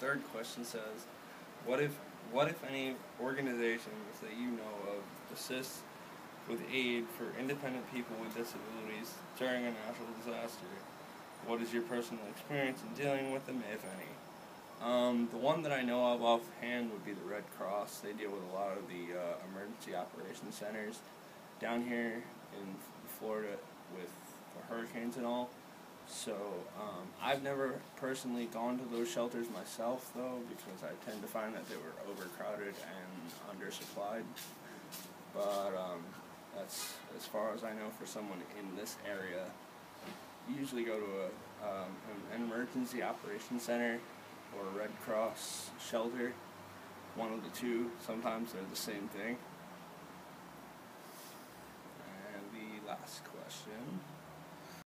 third question says, what if what if any organizations that you know of assist with aid for independent people with disabilities during a natural disaster? What is your personal experience in dealing with them, if any? Um, the one that I know of offhand would be the Red Cross. They deal with a lot of the uh, emergency operation centers down here in Florida with hurricanes and all. So um, I've never personally gone to those shelters myself, though, because I tend to find that they were overcrowded and undersupplied. But um, that's as far as I know for someone in this area. You Usually go to a um, an emergency operations center or a Red Cross shelter. One of the two. Sometimes they're the same thing. And the last question.